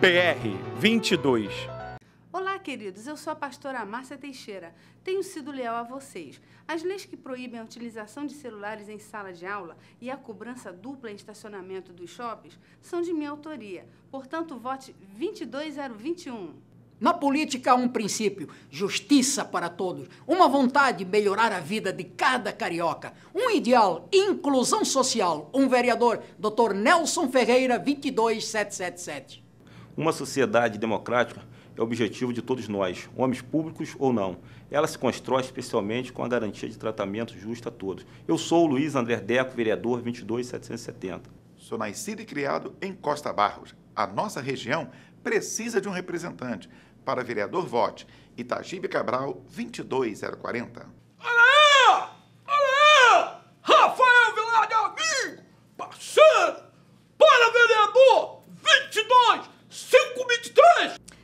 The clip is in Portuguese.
PR 22. Olá, queridos. Eu sou a pastora Márcia Teixeira. Tenho sido leal a vocês. As leis que proíbem a utilização de celulares em sala de aula e a cobrança dupla em estacionamento dos shoppings são de minha autoria. Portanto, vote 22021. Na política há um princípio: justiça para todos. Uma vontade de melhorar a vida de cada carioca. Um ideal: inclusão social. Um vereador: Dr. Nelson Ferreira, 22777. Uma sociedade democrática é o objetivo de todos nós, homens públicos ou não. Ela se constrói especialmente com a garantia de tratamento justo a todos. Eu sou o Luiz André Deco, vereador 22770. Sou nascido e criado em Costa Barros. A nossa região precisa de um representante. Para vereador, vote Itagibe Cabral 22040. Olá!